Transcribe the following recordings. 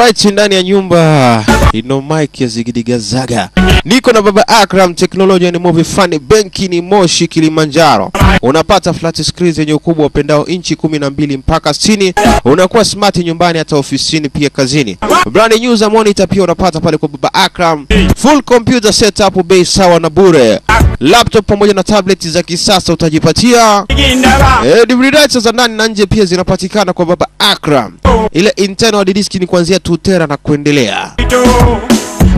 Alright, ndani ya nyumba ino Mike ya Zigidigazaga, niko na baba Akram, teknolojia ni movie funny, benki ni Moshi Kilimanjaro. Unapata flat screen zenye ukubwa upendao inchi kumi na mbili mpaka sitini. Unakuwa smart nyumbani, hata ofisini, pia kazini. Brand new za monitor pia unapata pale kwa baba Akram, full computer setup, bei sawa na bure. Laptop pamoja na tablet za kisasa utajipatia. Eh, DVD za ndani na nje pia zinapatikana kwa baba Akram. Ile internal hard disk ni kuanzia 2 tera na kuendelea.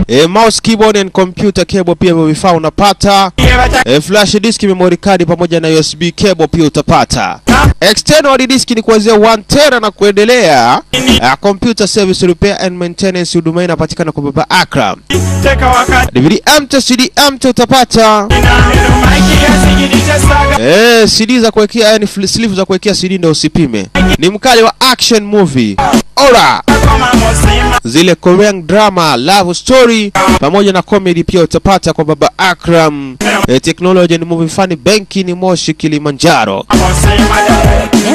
E, mouse keyboard and computer cable pia hivyo vifaa unapata. E, flash disk, memory card pamoja na USB cable pia utapata. External disk ni kuanzia 1 tera na kuendelea. Uh, computer service repair and maintenance huduma inapatikana kwa baba Akram. DVD empty, CD empty utapata. Eh, CD za kuwekea yani sleeve za kuwekea CD ndio usipime. Ni mkali wa action movie. Ora! Zile Korean drama, love story pamoja na comedy pia utapata kwa baba Akram. E, technology and movie funny benki ni Moshi Kilimanjaro.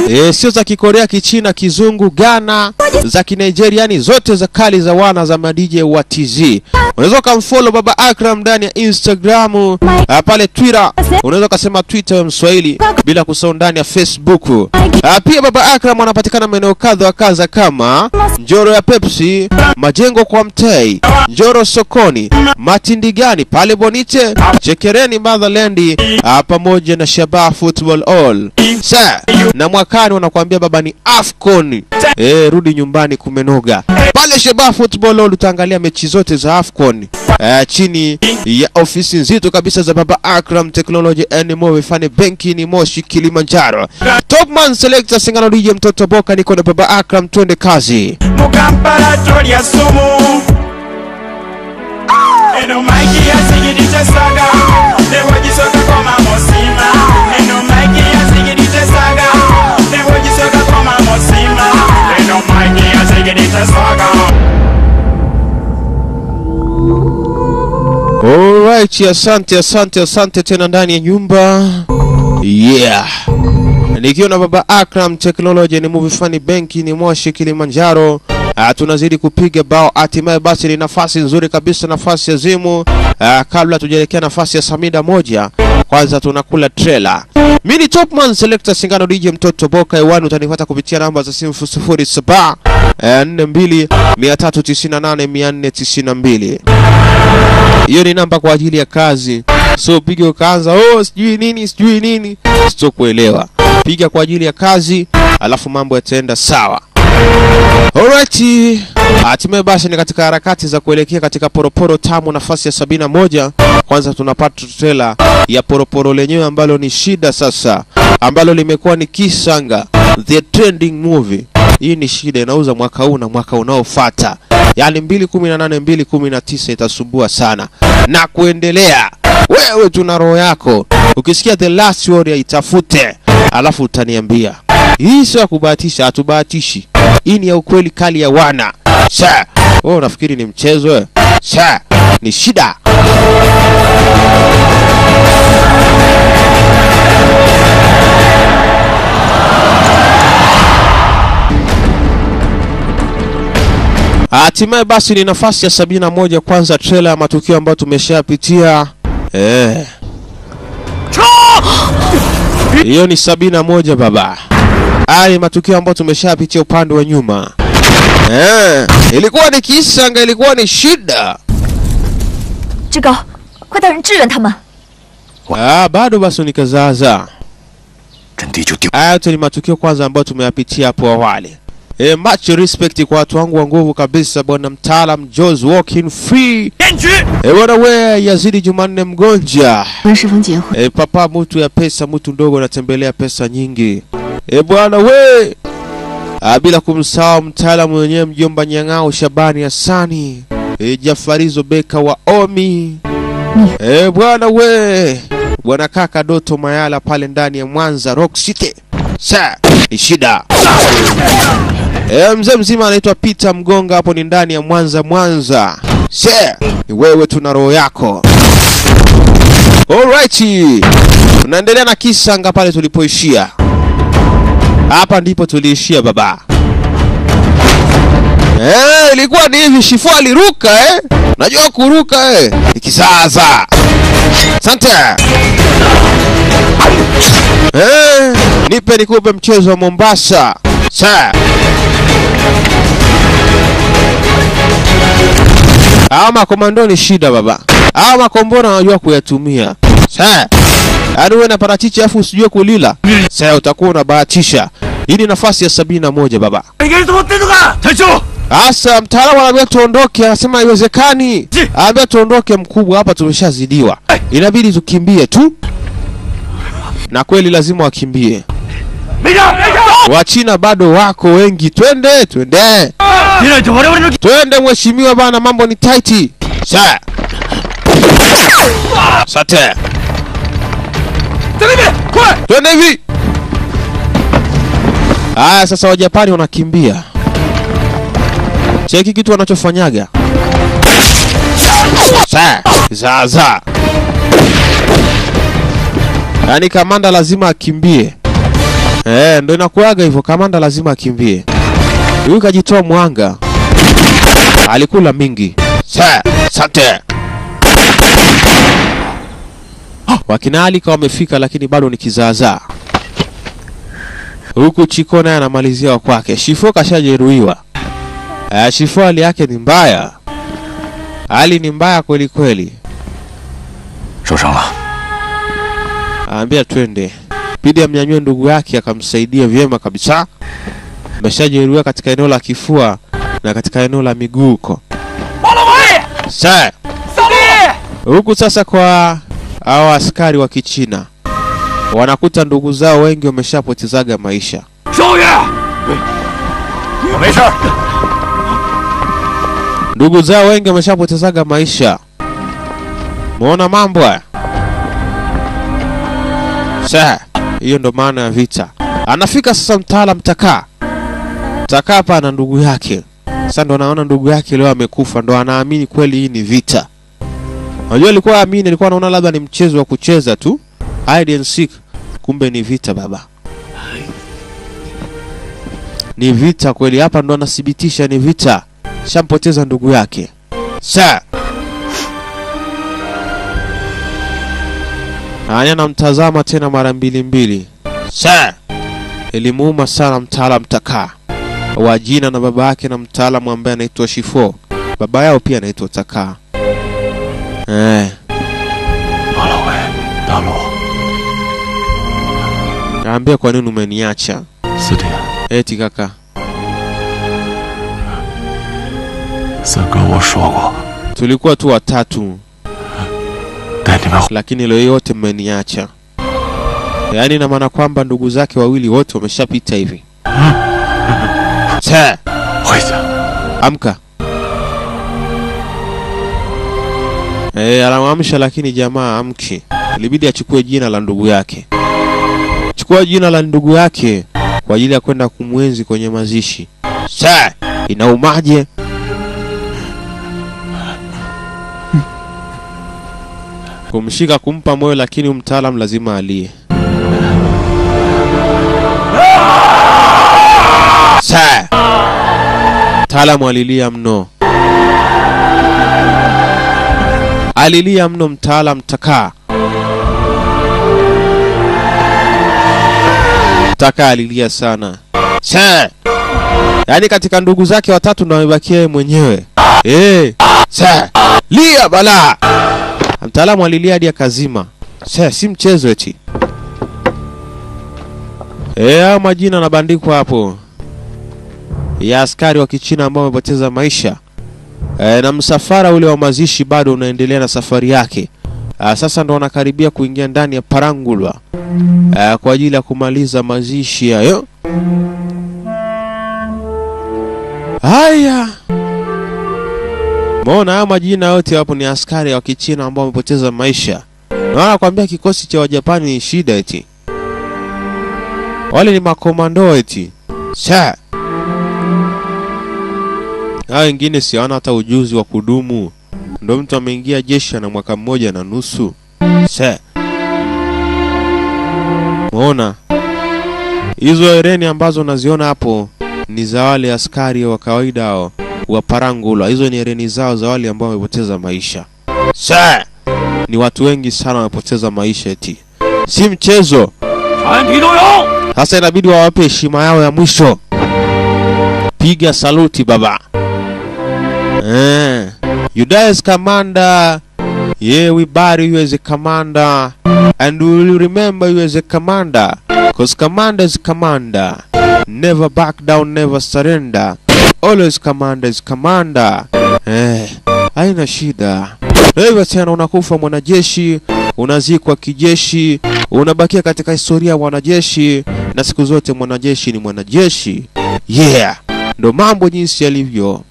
E, sio za Kikorea, Kichina, Kizungu, Ghana, za Kinigeria, yani zote za kali za wana za madije wa TZ. Unaweza ukamfollow baba Akram ndani ya Instagram, uh, pale Twitter. Unaweza ukasema Twitter ya Mswahili bila kusahau ndani ya Facebook. Uh, pia baba Akram anapatikana maeneo kadha wa kadha kama Njoro ya Pepsi, Majengo kwa Mtei, Njoro sokoni, Matindigani pale Bonite, Chekereni Motherland, uh, pamoja na shaba Football All. Sa, na mwakani wanakuambia baba ni Afcon. Eh, rudi nyumbani kumenoga. Pale Shaba Football All utaangalia mechi zote za Afcon. Eh, chini ya ofisi nzito kabisa za baba Akram Technology and More Fine benki ni Moshi Kilimanjaro. Topman Selector Singano DJ mtoto Boka niko na baba Akram twende kazi. mukampala tolya sumu eno maiki yasigidise saga newagisoka koma mamosima eno maiki yasigidise saga newagisoka koma mamosima eno maiki yasigidise saga Alright, asante asante asante tena ndani ya nyumba. Yeah. Nikiwa na baba Akram Technology ni movie fani benki ni Moshi Kilimanjaro. Uh, tunazidi kupiga bao, hatimaye basi ni nafasi nzuri kabisa, nafasi ya zimu. Uh, kabla tujaelekea nafasi ya Samida moja, kwanza tunakula trailer. Mimi ni Topman Selector Singano DJ mtoto Boka hewani, utanipata kupitia namba za simu sufuri saba eh, nne mbili mia tatu tisini na nane mia nne tisini na mbili. Hiyo ni namba kwa ajili ya kazi, so upige ukaanza oh, sijui nini sijui nini, sitokuelewa. Piga kwa ajili ya kazi, alafu mambo yataenda sawa. Alright, hatimaye basi ni katika harakati za kuelekea katika poroporo tamu nafasi ya sabini na moja. Kwanza tunapata trela ya poroporo lenyewe ambalo ni shida sasa, ambalo limekuwa ni kisanga the trending movie. Hii ni shida, inauza mwaka huu na mwaka unaofuata, yaani 2018 2019, itasumbua sana na kuendelea. Wewe tuna roho yako, ukisikia the last warrior itafute, alafu utaniambia. Hii sio ya kubahatisha, hatubahatishi. Hii ni ya ukweli kali ya wana. Sa, wewe unafikiri ni mchezo wewe? Sa, ni shida. Hatimaye basi ni nafasi ya sabini na moja. Kwanza trailer ya matukio ambayo tumeshapitia eh hiyo ni sabini na moja baba. Haya ni matukio ambayo tumeshapitia upande wa nyuma. Eh, ilikuwa ni kisanga, ilikuwa ni shida. Ah, bado basi nikazaza. Haya yote ni matukio kwanza ambayo tumeyapitia hapo awali. E, much respect kwa watu wangu wa nguvu kabisa bwana mtaalam Jones walking free. E, bwana we Yazidi Jumanne Mgonja. E, papa mutu ya pesa mutu ndogo anatembelea pesa nyingi. E, bwana we ah, bila kumsahau mtaalamu mwenyewe mjomba Nyang'ao Shabani Hassani. E, Jafarizo Beka wa Omi. E, bwana we bwana kaka Doto Mayala pale ndani ya Mwanza Rock City. Sa, ni. E, mzee mzima anaitwa Peter Mgonga hapo ni ndani ya Mwanza Mwanza. she ni wewe tuna roho yako. Alright. Tunaendelea na kisanga pale tulipoishia. Hapa ndipo tuliishia baba. Eh, ilikuwa ni hivi, Shifu aliruka eh. Najua kuruka eh. Ikisaza. Asante. Eh, nipe nikupe mchezo wa Mombasa. Sa. Hawa makomando ni shida baba. Hawa makombora wanajua kuyatumia. Sasa, yaani uwe na parachichi afu usijue kulila. Sasa utakuwa unabahatisha. Hii ni nafasi ya sabini na moja baba. Asa mtaalamu anaambia tuondoke, anasema haiwezekani. Anaambia tuondoke mkubwa, hapa tumeshazidiwa. Inabidi tukimbie tu. Na kweli lazima wakimbie. Wachina bado wako wengi, twende twende twende, mheshimiwa bana, mambo ni tight. Sate, twende hivi. Aya, sasa Wajapani wanakimbia. Cheki kitu wanachofanyaga zaza, yaani kamanda lazima akimbie. Eh, ndo inakuaga hivyo, kamanda lazima akimbie. Huyu kajitoa mwanga, alikula mingi. Asante. Wakina Alika wamefika, lakini bado ni kizaazaa, huku Chiko naye anamalizia wa kwake. Shifo kashajeruhiwa. Eh, Shifo hali yake ni mbaya, hali ni mbaya kweli kweli. Ambia twende Pidi amnyanyue ndugu yake akamsaidia vyema kabisa. Ameshajeruhiwa katika eneo la kifua na katika eneo la miguu huko. Huku sasa, kwa hao askari wa Kichina wanakuta ndugu zao wengi wameshapotezaga maisha. Ndugu zao wengi wameshapotezaga maisha. Muona mambo haya. Sasa hiyo ndo maana ya vita. Anafika sasa mtaala mtakaa mtakaa pa na ndugu yake. Sasa ndo anaona ndugu yake leo amekufa, ndo anaamini kweli hii ni vita. Unajua alikuwa amini, alikuwa anaona labda ni mchezo wa kucheza tu, hide and seek, kumbe ni vita baba. Ni vita kweli, hapa ndo anathibitisha ni vita. Shampoteza ndugu yake. Sa Nani anamtazama tena mara mbili mbili. Sir, ilimuuma sana mtaalam Takaa wa jina na baba yake na mtaalamu ambaye anaitwa Shifo. Baba yao pia anaitwa Takaa. Eh. Naambia kwa nini umeniacha? Eti kaka. Tulikuwa tu watatu lakini leo yote mmeniacha. Yaani ina maana kwamba ndugu zake wawili wote wameshapita hivi. Amka. Eh, anamwamsha lakini jamaa amki. Ilibidi achukue jina la ndugu yake. Chukua jina la ndugu yake kwa ajili ya kwenda kumwenzi kwenye mazishi. Sa, inaumaje? Kumshika kumpa moyo lakini mtaalam lazima alie. Mtaalamu alilia mno. Alilia mno mtaalam Takaa. taka alilia sana. Sa. Yaani katika ndugu zake watatu ndo amebakia yeye mwenyewe. Eh. Sa. Lia bala. Mtaalamu alilia hadi akazima. Sasa si mchezo eti. Eh, majina yanabandikwa hapo ya askari wa Kichina ambao wamepoteza maisha e, na msafara ule wa mazishi bado unaendelea na safari yake. Ah, sasa ndo wanakaribia kuingia ndani ya Parangulwa a, kwa ajili ya kumaliza mazishi hayo. Mbona haya majina yote hapo ni askari wa Kichina ambao wamepoteza maisha. Naona kwambia kikosi cha Wajapani ni shida eti. Wale ni makomando eti. Sa. Hao wengine si hawana hata ujuzi wa kudumu. Ndo mtu ameingia jeshi ana mwaka mmoja na nusu. Sa. Muona? Hizo hereni ambazo unaziona hapo ni za wale askari wa kawaida hao wa Waparangulwa. Hizo ni hereni zao za wale ambao wamepoteza maisha. Sa ni watu wengi sana wamepoteza maisha, eti si mchezo. Sasa inabidi wawape heshima yao ya mwisho. Piga saluti baba. Eh, you die. Yeah, we bury you as a commander. And we will remember you as a commander. Cause commander is commander. Never back down, never surrender. Always commander is commander. Eh, haina shida. Hivyo tena unakufa mwanajeshi, unazikwa kijeshi, unabakia katika historia ya wanajeshi, na siku zote mwanajeshi ni mwanajeshi. Yeah, ndo mambo jinsi yalivyo.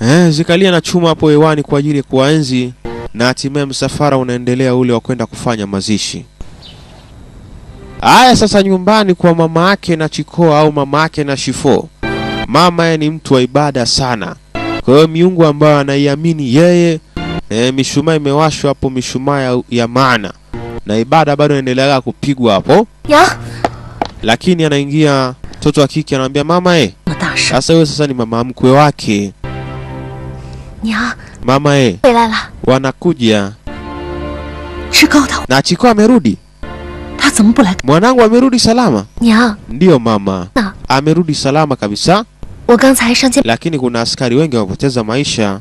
Eh, zikalia na chuma hapo hewani kwa ajili ya kuwaenzi, na hatimaye msafara unaendelea ule wa kwenda kufanya mazishi. Haya sasa, nyumbani kwa mama yake na Chikoa au mama yake na Shifo, mama ye ni mtu wa ibada sana. Kwa hiyo miungu ambayo anaiamini yeye e, mishumaa imewashwa hapo, mishumaa ya, ya maana. Na ibada bado inaendelea kupigwa hapo. Ya. Lakini anaingia mtoto wa kike anamwambia mama e, sasa wewe sasa ni mama mkwe wake. Ya. Mama e, wanakuja. Chikoa na Chikoa amerudi. Mwanangu amerudi salama? Ndiyo mama, amerudi salama kabisa, lakini kuna askari wengi wapoteza maisha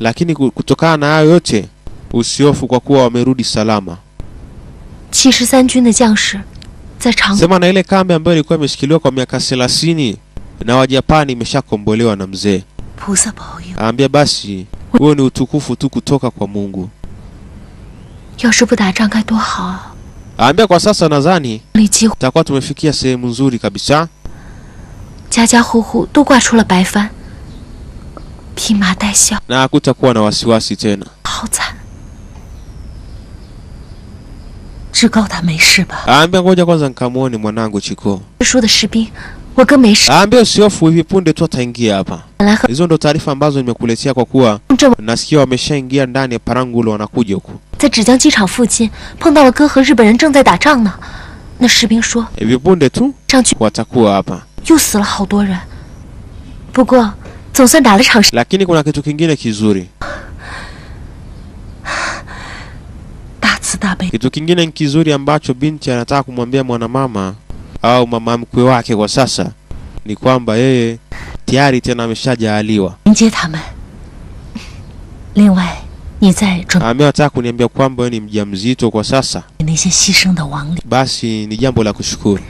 lakini kutokana na hayo yote usiofu kwa kuwa wamerudi salama. Sema na ile kambi ambayo ilikuwa imeshikiliwa kwa miaka 30 na Wajapani imeshakombolewa na mzee. Ambia basi huo ni utukufu tu kutoka kwa Mungu. 要是不打仗该多好啊！ Aambia kwa sasa nadhani 里几乎 tutakuwa tumefikia sehemu nzuri kabisa. 家家户户都挂出了白帆，披麻戴孝， na hakutakuwa na wasiwasi tena. 好惨！ 志高他没事吧？ Aambia ngoja kwanza nikamuone mwanangu Chiko. 说的士 wakamesha. Aambie usihofu, hivi punde tu ataingia hapa. Hizo ndo taarifa ambazo nimekuletea kwa kuwa nasikia wameshaingia ndani ya Parangulo, wanakuja huku. Zai Zhejiang ji fujin peng dao le ge he Riben zeng zai da zhang na Na shibing shuo, hivi punde tu watakuwa hapa. Yu si hao duo ren. Bu guo, da le chang Lakini kuna kitu kingine kizuri. Kitu kingine kizuri ambacho binti anataka kumwambia mwanamama au mama mkwe wake kwa sasa ni kwamba yeye tayari tena ameshajaaliwa. Amewataka kuniambia kwamba wewe ni mjamzito kwa sasa, basi ni jambo la kushukuru.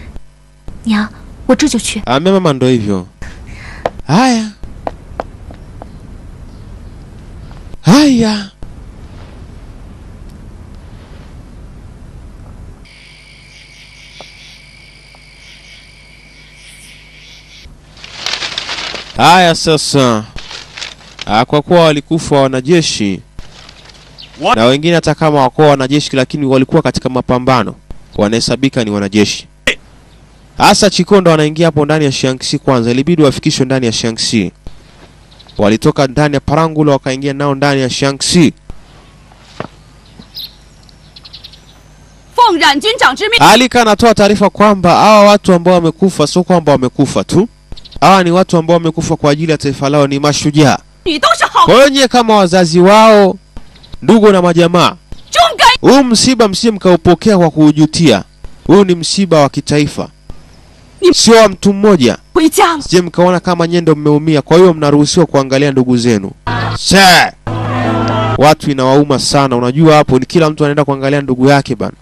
Amea mama, ndo hivyo. Haya haya. Haya sasa, ah, kwa kuwa walikufa wanajeshi na wengine hata kama wakuwa wanajeshi lakini walikuwa katika mapambano, wanahesabika ni wanajeshi. Hasa Chikondo wanaingia hapo ndani ya Shaanxi kwanza, ilibidi wafikishwe ndani ya Shaanxi. Walitoka ndani ya Parangulo wakaingia nao ndani ya Shaanxi. Alika anatoa taarifa kwamba hawa watu ambao wamekufa sio kwamba wamekufa tu hawa ni watu ambao wamekufa kwa ajili ya taifa lao, ni mashujaa. Kwa hiyo nyie kama wazazi wao, ndugu na majamaa, huu msiba msije mkaupokea kwa kuujutia. Huu ni msiba wa kitaifa, sio wa mtu mmoja. Sije mkaona kama nyie ndo mmeumia, kwa hiyo mnaruhusiwa kuangalia ndugu zenu. Watu inawauma sana. Unajua hapo ni kila mtu anaenda kuangalia ndugu yake bana,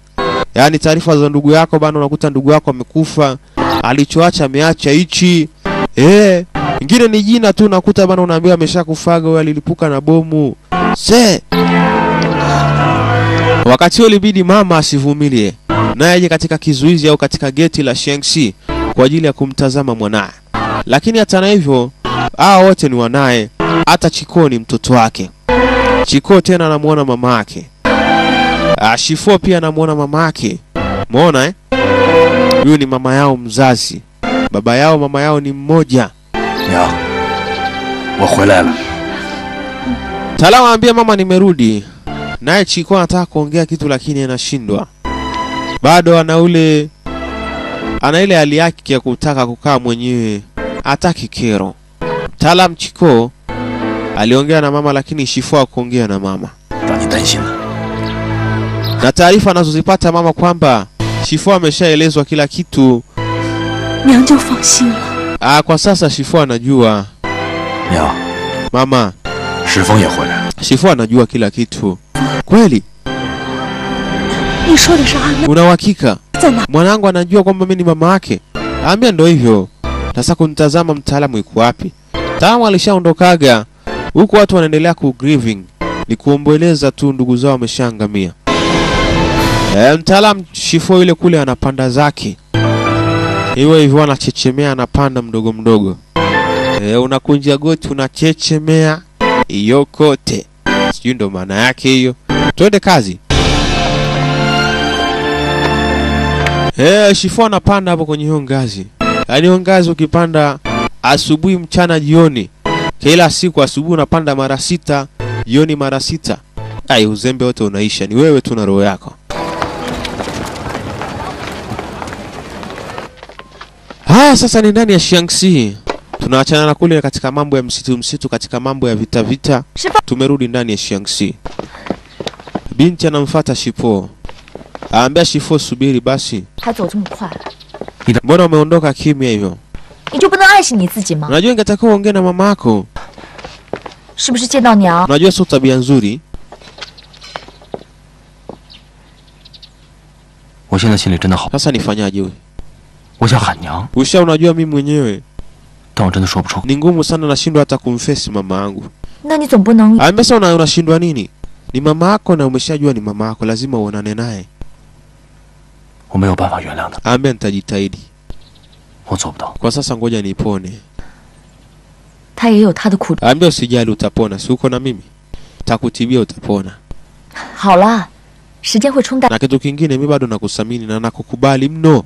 yaani taarifa za ndugu yako bana, unakuta ndugu yako amekufa, alichoacha ameacha hichi eh, ingine ni jina tu, nakuta bana, unaambiwa ameshakufaga, wewe alilipuka na bomu. Se wakati huo ilibidi mama asivumilie, naye aje katika kizuizi au katika geti la Shangxi kwa ajili ya kumtazama mwanaye. Lakini hata na hivyo, hao wote ni wanaye, hata Chiko ni mtoto wake. Chiko tena anamuona mama yake, Ashifo pia anamuona mama yake. Muona eh? Huyu ni mama yao mzazi, baba yao mama yao ni mmoja. Ya. Wakwelala. Talao ambia mama nimerudi, naye Chiko anataka kuongea kitu lakini anashindwa. Bado ana ule ana ile hali yake ya kutaka kukaa mwenyewe, hataki kero. tala mchiko aliongea na mama lakini Shifua kuongea na mama. Na taarifa anazozipata mama kwamba Shifua ameshaelezwa kila kitu. 娘就放心了。 Ah, kwa sasa Shifo anajua 娘， mama, 石峰也回来了。 Shifo anajua kila kitu. Kweli 你说的是阿妹 una uhakika? 在哪？ Mwanangu anajua kwamba mimi ni mama yake? Ambia ndo hivyo. Sasa kunitazama mtaalamu yuko wapi? Mtaalamu alishaondokaga. Huku watu wanaendelea ku grieving. Ni kuomboleza tu ndugu zao wameshaangamia. E, mtaalamu Shifo yule kule anapanda zake. Hivyo hivyo anachechemea anapanda mdogo mdogo. E, unakunja goti unachechemea hiyo kote. Sijui ndo maana yake hiyo. Twende kazi. Eh, Shifo anapanda hapo kwenye hiyo ngazi. Yaani hiyo ngazi ukipanda asubuhi, mchana, jioni. Kila siku asubuhi unapanda mara sita, jioni mara sita. Ai, uzembe wote unaisha. Ni wewe tu na roho yako. Haya sasa ni ndani ya Shaanxi. Tunaachana na kule katika mambo ya msitu msitu, katika mambo ya vita vita. Tumerudi ndani ya Shaanxi. Binti anamfuata Shipo. Aambia Shipo, subiri basi. Mbona umeondoka kimya hivyo? Unajua ingetakiwa uongee na mama yako. Unajua sio tabia nzuri. Sasa nifanyaje wewe? 我想喊娘， Usha unajua mimi mwenyewe 但我真的说不出口。 ni ngumu sana nashindwa hata kumfesi mama yangu. 那你总不能 Aambia sasa una, unashindwa nini? Ni mama yako na umeshajua ni mama yako, lazima uonane naye. 我没有办法原谅他， Aambia nitajitahidi. 我做不到。 Kwa sasa ngoja nipone. 他也有他的苦。 Aambia usijali utapona, si uko na mimi. Takutibia utapona. 好了，时间会冲淡。 Na kitu kingine mimi bado nakuthamini na nakukubali mno.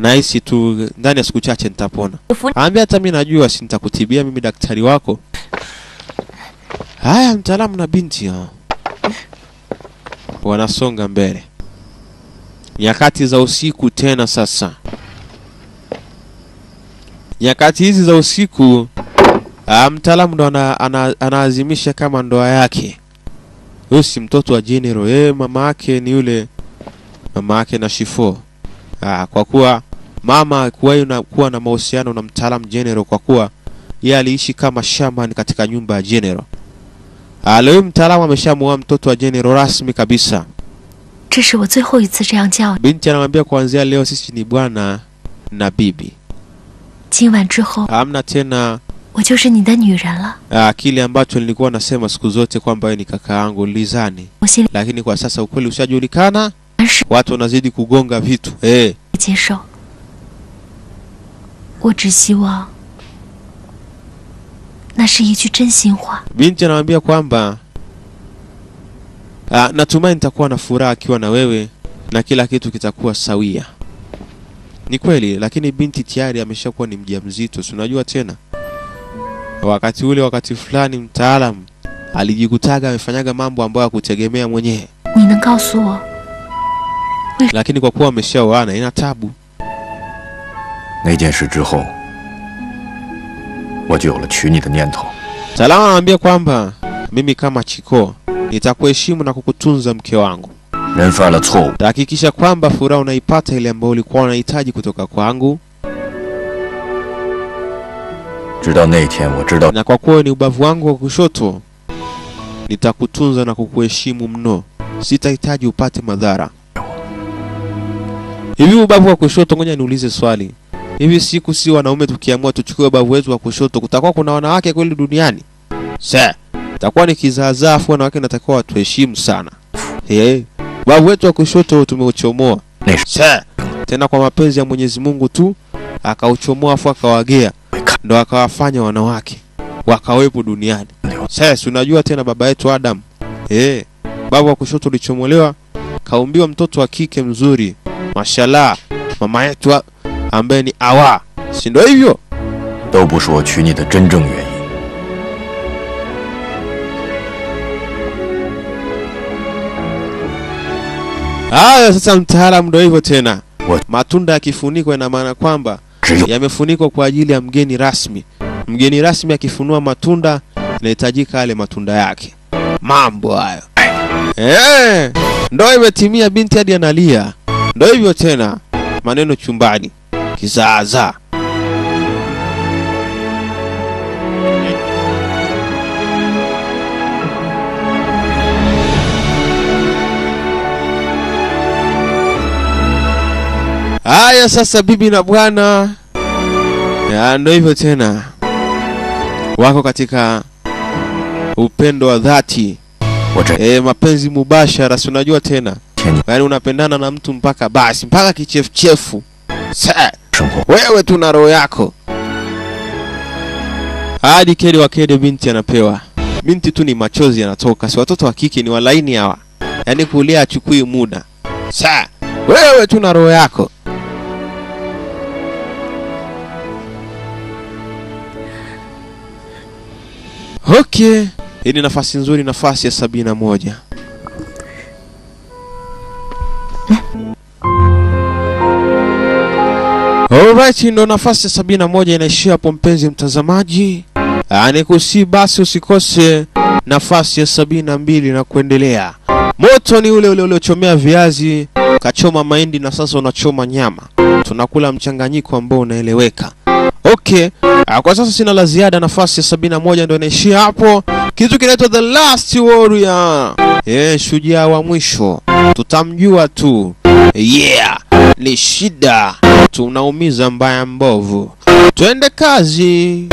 nahisi tu ndani ya siku chache nitapona. Ambia hata mimi najua si nitakutibia mimi daktari wako. Haya, mtaalamu na binti ha. wanasonga mbele, nyakati za usiku tena. Sasa nyakati hizi za usiku, ah, mtaalamu ndo anaazimisha ana, ana kama ndoa yake. Huyu si mtoto wa General, yeye mama yake ni yule mama yake na Shifo. Ah, kwa kuwa Mama akuwahi kuwa na mahusiano na mtaalamu General kwa kuwa yeye aliishi kama shaman katika nyumba ya General. Ah, leo mtaalamu ameshamuoa mtoto wa General rasmi kabisa. Binti anamwambia kuanzia leo sisi ni bwana na bibi. Hamna tena kile ambacho nilikuwa nasema siku zote kwamba ni kaka yangu Lizani, lakini kwa sasa ukweli ushajulikana, watu wanazidi kugonga vitu eh. hey. 接受。我只希望，那是一句真心话。 Binti anamwambia kwamba ah, natumai nitakuwa na furaha akiwa na wewe na kila kitu kitakuwa sawia. Ni kweli, lakini binti tayari ameshakuwa ni mjamzito, si unajua tena. Wakati ule, wakati fulani, mtaalam alijikutaga amefanyaga mambo ambayo hakutegemea mwenyewe, 你能告诉我， lakini kwa kuwa ameshaoana ina tabu. 那件事之后，我就有了娶你的念头。 Salama anamwambia kwamba mimi kama Chiko nitakuheshimu na kukutunza mke wangu. 人犯了错误， Tahakikisha kwamba furaha unaipata ile ambayo ulikuwa unahitaji kutoka kwangu, 直到那天我知道 na kwa kuwa wewe ni ubavu wangu wa kushoto, nitakutunza na kukuheshimu mno. Sitahitaji upate madhara. Hivi ubavu wa kushoto, ngoja niulize swali. Hivi siku si wanaume tukiamua tuchukue bavu wetu wa kushoto, kutakuwa kuna wanawake kweli duniani? Se, itakuwa ni kizaazaa afu wanawake natakiwa watuheshimu sana. Hey, bavu wetu wa kushoto tumeuchomoa. Se, tena kwa mapenzi ya Mwenyezi Mungu tu akauchomoa afu akawagea, ndo akawafanya wanawake wakawepo duniani. Sasa unajua tena baba yetu Adam, eh, babu wa kushoto ulichomolewa, kaumbiwa mtoto wa kike mzuri, mashallah, mama yetu wa ambaye ni awa, si ndio hivyo? Haya, sasa mtaalamu, ndio hivyo tena. Matunda yakifunikwa, ina maana kwamba yamefunikwa kwa ajili ya mgeni rasmi. Mgeni rasmi akifunua matunda, inahitajika yale matunda yake. Mambo hayo eh, ndoa imetimia, binti hadi analia. Ndio hivyo tena, maneno chumbani kizaazaa. Haya sasa, bibi na bwana, ndo hivyo tena, wako katika upendo wa dhati. E, mapenzi mubashara, si unajua tena, yaani unapendana na mtu mpaka basi, mpaka kichefuchefu. Wewe tu na roho yako. Hadi kede wa kede binti anapewa. Binti tu ni machozi yanatoka, si watoto wa kike ni walaini hawa, yaani kulia achukui muda. Sa, wewe tu na roho yako. Okay, hii ni nafasi nzuri, nafasi ya sabini na moja. Alright, ndo nafasi ya sabini na moja inaishia hapo, mpenzi mtazamaji. Ah, Nikusi basi usikose nafasi ya sabini na mbili na kuendelea. Moto ni ule ule uliochomea viazi, kachoma mahindi na sasa unachoma nyama. Tunakula mchanganyiko ambao unaeleweka. Okay, ah, kwa sasa sina la ziada. Nafasi ya sabini na moja ndo inaishia hapo. Kitu kinaitwa The Last Warrior, eh, shujaa wa mwisho, tutamjua tu. Yeah, ni shida, tunaumiza mbaya mbovu. Twende kazi.